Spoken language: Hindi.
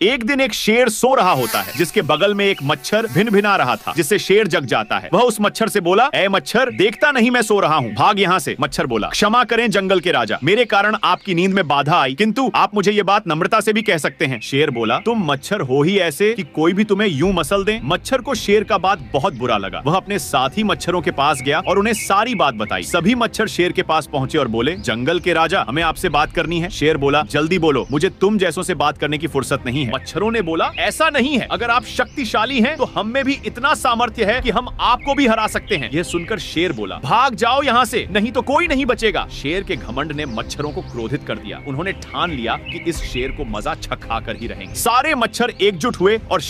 एक दिन एक शेर सो रहा होता है, जिसके बगल में एक मच्छर भिन भिना रहा था, जिससे शेर जग जाता है। वह उस मच्छर से बोला ए मच्छर, देखता नहीं मैं सो रहा हूँ। भाग यहाँ से, मच्छर बोला। क्षमा करें जंगल के राजा, मेरे कारण आपकी नींद में बाधा आई, किंतु आप मुझे ये बात नम्रता से भी कह सकते हैं। शेर बोला, तुम मच्छर हो ही ऐसे कि कोई भी तुम्हें यूँ मसल दे। मच्छर को शेर का बात बहुत बुरा लगा। वह अपने साथी मच्छरों के पास गया और उन्हें सारी बात बताई। सभी मच्छर शेर के पास पहुँचे और बोले, जंगल के राजा, हमें आपसे बात करनी है। शेर बोला, जल्दी बोलो, मुझे तुम जैसों से बात करने की फुर्सत नहीं है। मच्छरों ने बोला, ऐसा नहीं है। अगर आप शक्तिशाली हैं तो हम में भी इतना सामर्थ्य है कि हम आपको भी हरा सकते हैं। यह सुनकर शेर बोला, भाग जाओ यहाँ से, नहीं तो कोई नहीं बचेगा। शेर के घमंड ने मच्छरों को क्रोधित कर दिया। उन्होंने ठान लिया की इस शेर को मज़ा छखा कर ही रहेंगे। सारे मच्छर एकजुट हुए और